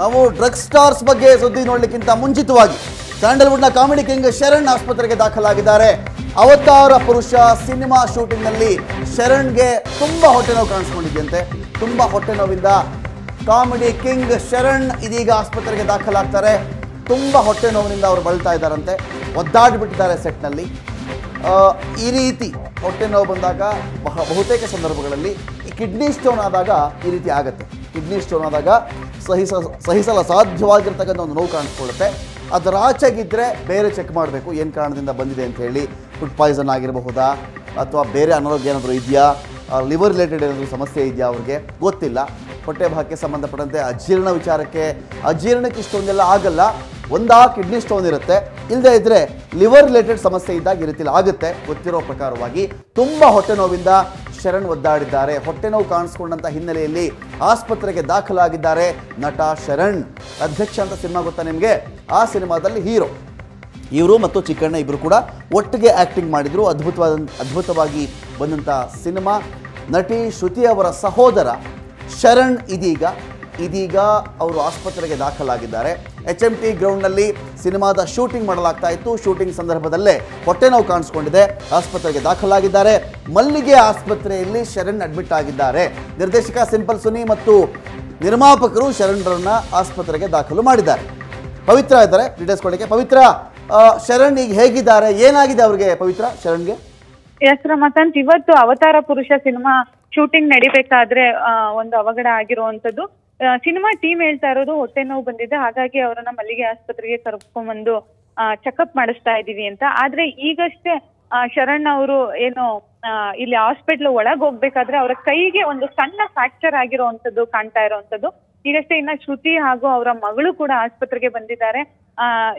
ನಾವು drug stars ಬಗ್ಗೆ ಸುದ್ದಿ ನೋಡ್ಲಿಕ್ಕಿಂತ ಮುಂಚಿತವಾಗಿ ಸ್ಯಾಂಡಲ್ವುಡ್ನ ಕಾಮಿಡಿ ಕಿಂಗ್ ಶರಣ್ ಆಸ್ಪತ್ರೆಗೆ ದಾಖಲಾಗಿದ್ದಾರೆ. ಅವತಾರ ಪುರುಷ ಸಿನಿಮಾ ಶೂಟಿಂಗ್ನಲ್ಲಿ ಶರಣ್ಗೆ ತುಂಬ ಹೊಟ್ಟೆ ನೋವು ಕಾಣಿಸ್ಕೊಂಡಿದ್ಯಂತೆ. ತುಂಬ ಹೊಟ್ಟೆ ನೋವಿಂದ ಕಾಮಿಡಿ ಕಿಂಗ್ ಶರಣ್ ಇದೀಗ ಆಸ್ಪತ್ರೆಗೆ ದಾಖಲಾಗ್ತಾರೆ. ತುಂಬ ಹೊಟ್ಟೆ ನೋವಿನಿಂದ ಅವರು ಬಳಲ್ತಾ ಇದ್ದಾರಂತೆ. ಒದ್ದಾಡಿಬಿಟ್ಟಿದ್ದಾರೆ ಸೆಟ್ನಲ್ಲಿ. ಈ ರೀತಿ ಹೊಟ್ಟೆ ನೋವು ಬಂದಾಗ ಬಹ, ಬಹುತೇಕ ಸಂದರ್ಭಗಳಲ್ಲಿ ಕಿಡ್ನಿ ಸ್ಟೋನ್ ಆದಾಗ ಈ ರೀತಿ ಆಗುತ್ತೆ. ಕಿಡ್ನಿ ಸ್ಟೋನ್ ಆದಾಗ ಸಹಿಸ ಸಹಿಸಲು ಸಾಧ್ಯವಾಗಿರ್ತಕ್ಕಂಥ ಒಂದು ನೋವು ಕಾಣಿಸ್ಕೊಳ್ಳುತ್ತೆ. ಅದರ ಆಚೆಗಿದ್ರೆ ಬೇರೆ ಚೆಕ್ ಮಾಡಬೇಕು. ಏನು ಕಾರಣದಿಂದ ಬಂದಿದೆ ಅಂತ ಹೇಳಿ ಫುಡ್ ಪಾಯ್ಸನ್ ಆಗಿರಬಹುದಾ? ಅಥವಾ ಬೇರೆ ಅನಾರೋಗ್ಯ ಏನಾದರೂ ಇದೆಯಾ? ಲಿವರ್ ರಿಲೇಟೆಡ್ ಏನಾದರೂ ಸಮಸ್ಯೆ ಇದೆಯಾ ಅವ್ರಿಗೆ? ಗೊತ್ತಿಲ್ಲ. ಹೊಟ್ಟೆ ಭಾಗಕ್ಕೆ ಸಂಬಂಧಪಟ್ಟಂತೆ ಅಜೀರ್ಣ ವಿಚಾರಕ್ಕೆ, ಅಜೀರ್ಣಕ್ಕೆ ಇಷ್ಟೊಂದೆಲ್ಲ ಆಗಲ್ಲ. ಒಂದಾ ಕಿಡ್ನಿ ಸ್ಟೋನ್ ಇರುತ್ತೆ. ಇಲ್ಲದೇ ಇದ್ದರೆ ಲಿವರ್ ರಿಲೇಟೆಡ್ ಸಮಸ್ಯೆ ಇದ್ದಾಗ ಈ ರೀತಿಲಿ ಆಗುತ್ತೆ. ಗೊತ್ತಿರೋ ಪ್ರಕಾರವಾಗಿ ತುಂಬ ಹೊಟ್ಟೆ ನೋವಿಂದ ಶರಣ್ ಒದ್ದಾಡಿದ್ದಾರೆ. ಹೊಟ್ಟೆ ನೋವು ಕಾಣಿಸ್ಕೊಂಡಂತ ಹಿನ್ನೆಲೆಯಲ್ಲಿ ಆಸ್ಪತ್ರೆಗೆ ದಾಖಲಾಗಿದ್ದಾರೆ ನಟ ಶರಣ್. ಅಧ್ಯಕ್ಷ ಅಂತ ಸಿನಿಮಾ ಗೊತ್ತಾ ನಿಮಗೆ? ಆ ಸಿನಿಮಾದಲ್ಲಿ ಹೀರೋ. ಇವರು ಮತ್ತು ಚಿಕ್ಕಣ್ಣ ಇಬ್ಬರು ಕೂಡ ಒಟ್ಟಿಗೆ ಆ್ಯಕ್ಟಿಂಗ್ ಮಾಡಿದರು. ಅದ್ಭುತವಾದ, ಅದ್ಭುತವಾಗಿ ಬಂದಂಥ ಸಿನಿಮಾ. ನಟಿ ಶ್ರುತಿ ಅವರ ಸಹೋದರ ಶರಣ್ ಇದೀಗ ಇದೀಗ ಅವರು ಆಸ್ಪತ್ರೆಗೆ ದಾಖಲಾಗಿದ್ದಾರೆ. ಎಚ್ ಎಂ ಟಿ ಗ್ರೌಂಡ್ನಲ್ಲಿ ಸಿನಿಮಾದ ಶೂಟಿಂಗ್ ಮಾಡಲಾಗ್ತಾ ಇತ್ತು. ಶೂಟಿಂಗ್ ಸಂದರ್ಭದಲ್ಲೇ ಹೊಟ್ಟೆ ನೋವು ಕಾಣಿಸ್ಕೊಂಡಿದೆ. ಆಸ್ಪತ್ರೆಗೆ ದಾಖಲಾಗಿದ್ದಾರೆ. ಮಲ್ಲಿಗೆ ಆಸ್ಪತ್ರೆಯಲ್ಲಿ ಶರಣ್ ಅಡ್ಮಿಟ್ ಆಗಿದ್ದಾರೆ. ನಿರ್ದೇಶಕ ಸಿಂಪಲ್ ಸುನಿ ಮತ್ತು ನಿರ್ಮಾಪಕರು ಶರಣ್ರನ್ನ ಆಸ್ಪತ್ರೆಗೆ ದಾಖಲು ಮಾಡಿದ್ದಾರೆ. ಪವಿತ್ರ ಇದ್ದಾರೆ. ಡೀಟೇಲ್ಸ್ ಕೊಡಲಿಕ್ಕೆ ಪವಿತ್ರ ಶರಣ್ ಈಗ ಹೇಗಿದ್ದಾರೆ? ಏನಾಗಿದೆ ಅವ್ರಿಗೆ ಪವಿತ್ರ, ಶರಣ್ಗೆ? ಎಸ್ ರಮಕಾಂತ್ ಇವತ್ತು ಅವತಾರ ಪುರುಷ ಸಿನಿಮಾ ಶೂಟಿಂಗ್ ನಡಿಬೇಕಾದ್ರೆ ಒಂದು ಅವಘಡ ಆಗಿರುವಂತದ್ದು ಸಿನಿಮಾ ಟೀಮ್ ಹೇಳ್ತಾ ಇರೋದು ಹೊಟ್ಟೆ ನೋವು ಬಂದಿದೆ. ಹಾಗಾಗಿ ಅವರನ್ನ ಮಲ್ಲಿಗೆ ಆಸ್ಪತ್ರೆಗೆ ಕರ್ಕೊಂಡ್ಬಂದು ಚೆಕಪ್ ಮಾಡಿಸ್ತಾ ಇದೀವಿ ಅಂತ. ಆದ್ರೆ ಈಗಷ್ಟೇ ಶರಣ್ ಅವರು ಏನು ಇಲ್ಲಿ ಹಾಸ್ಪಿಟ್ಲ್ ಒಳಗ್ ಹೋಗ್ಬೇಕಾದ್ರೆ ಅವರ ಕೈಗೆ ಒಂದು ಸಣ್ಣ ಫ್ರಾಕ್ಚರ್ ಆಗಿರುವಂತದ್ದು ಕಾಣ್ತಾ ಇರುವಂತದ್ದು ಈಗಷ್ಟೇ ಇನ್ನ ಶ್ರುತಿ ಹಾಗೂ ಅವರ ಮಗಳು ಕೂಡ ಆಸ್ಪತ್ರೆಗೆ ಬಂದಿದ್ದಾರೆ.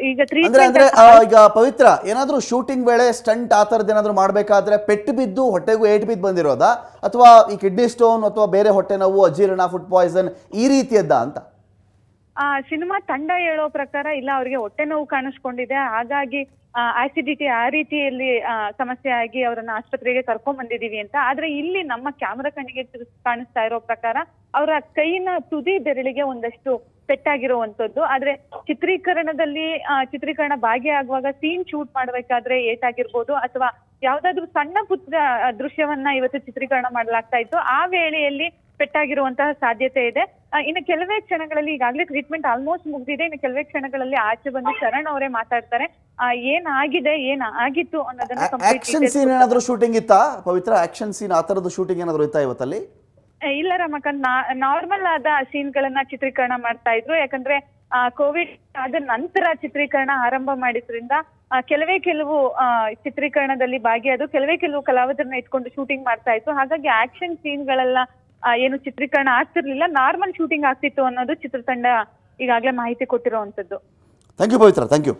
ಈಗ ಅಂದ್ರೆ ಈಗ ಪವಿತ್ರ ಏನಾದ್ರೂ ಶೂಟಿಂಗ್ ವೇಳೆ ಸ್ಟಂಟ್ ಆ ತರದ್ ಏನಾದ್ರು ಮಾಡ್ಬೇಕಾದ್ರೆ ಪೆಟ್ಟು ಬಿದ್ದು ಹೊಟ್ಟೆಗೂ ಏಟ್ ಬಿದ್ದು ಬಂದಿರೋದಾ? ಅಥವಾ ಈ ಕಿಡ್ನಿ ಸ್ಟೋನ್ ಅಥವಾ ಬೇರೆ ಹೊಟ್ಟೆ ನೋವು ಅಜೀರ್ಣ ಫುಡ್ ಪಾಯ್ಸನ್ ಈ ರೀತಿಯದ್ದ ಅಂತ? ಆ ಸಿನಿಮಾ ತಂಡ ಹೇಳೋ ಪ್ರಕಾರ ಇಲ್ಲ ಅವ್ರಿಗೆ ಹೊಟ್ಟೆ ನೋವು ಕಾಣಿಸ್ಕೊಂಡಿದೆ. ಹಾಗಾಗಿ ಆಸಿಡಿಟಿ ಆ ರೀತಿಯಲ್ಲಿ ಸಮಸ್ಯೆ ಆಗಿ ಅವರನ್ನ ಆಸ್ಪತ್ರೆಗೆ ಕರ್ಕೊಂಡ್ ಬಂದಿದೀವಿ ಅಂತ. ಆದ್ರೆ ಇಲ್ಲಿ ನಮ್ಮ ಕ್ಯಾಮರಾ ಕಣ್ಣಿಗೆ ಕಾಣಿಸ್ತಾ ಇರೋ ಪ್ರಕಾರ ಅವರ ಕೈನ ತುದಿ ಬೆರಳಿಗೆ ಒಂದಷ್ಟು ಪೆಟ್ಟಾಗಿರುವಂತದ್ದು ಆದ್ರೆ ಚಿತ್ರೀಕರಣದಲ್ಲಿ ಚಿತ್ರೀಕರಣ ಭಾಗಿಯಾಗುವಾಗ ಸೀನ್ ಶೂಟ್ ಮಾಡ್ಬೇಕಾದ್ರೆ ಏಟಾಗಿರ್ಬೋದು ಅಥವಾ ಯಾವ್ದಾದ್ರು ಸಣ್ಣ ಪುತ್ರ ದೃಶ್ಯವನ್ನ ಇವತ್ತು ಚಿತ್ರೀಕರಣ ಮಾಡಲಾಗ್ತಾ ಇತ್ತು. ಆ ವೇಳೆಯಲ್ಲಿ ಪೆಟ್ಟಾಗಿರುವಂತಹ ಸಾಧ್ಯತೆ ಇದೆ. ಇನ್ನು ಕೆಲವೇ ಕ್ಷಣಗಳಲ್ಲಿ ಈಗಾಗಲೇ ಟ್ರೀಟ್ಮೆಂಟ್ ಆಲ್ಮೋಸ್ಟ್ ಮುಗಿದಿದೆ. ಇನ್ನು ಕೆಲವೇ ಕ್ಷಣಗಳಲ್ಲಿ ಆಚೆ ಬಂದು ಶರಣ್ ಅವರೇ ಮಾತಾಡ್ತಾರೆ. ಆ, ಏನ್ ಆಗಿದೆ ಏನ್ ಆಗಿತ್ತು ಅನ್ನೋದನ್ನ ಆಕ್ಷನ್ ಸೀನ್ ಏನಾದರೂ ಶೂಟಿಂಗ್ ಇತ್ತಾ? ಪವಿತ್ರ ಆಕ್ಷನ್ ಸೀನ್ ಆ ತರದ್ದು ಶೂಟಿಂಗ್ ಏನಾದರೂ ಇತ್ತಾ ಇವತ್ತಲ್ಲಿ? ಇಲ್ಲ ರಮಕಾಂತ್ ನಾರ್ಮಲ್ ಆದ ಸೀನ್ ಗಳನ್ನ ಚಿತ್ರೀಕರಣ ಮಾಡ್ತಾ ಇದ್ರು. ಯಾಕಂದ್ರೆ ಕೋವಿಡ್ ಆದ ನಂತರ ಚಿತ್ರೀಕರಣ ಆರಂಭ ಮಾಡಿದ್ರಿಂದ ಕೆಲವೇ ಕೆಲವು ಚಿತ್ರೀಕರಣದಲ್ಲಿ ಭಾಗಿಯಾದ್ರು. ಕೆಲವೇ ಕೆಲವು ಕಲಾವಿದರನ್ನ ಇಟ್ಕೊಂಡು ಶೂಟಿಂಗ್ ಮಾಡ್ತಾ ಇತ್ತು ಹಾಗಾಗಿ ಆಕ್ಷನ್ ಸೀನ್ ಗಳೆಲ್ಲ ಆ, ಏನು ಚಿತ್ರೀಕರಣ ಆಗ್ತಿರ್ಲಿಲ್ಲ. ನಾರ್ಮಲ್ ಶೂಟಿಂಗ್ ಆಗ್ತಿತ್ತು ಅನ್ನೋದು ಚಿತ್ರತಂಡ ಈಗಾಗಲೇ ಮಾಹಿತಿ ಕೊಟ್ಟಿರುವಂತದ್ದು thank you Pavithra. Thank you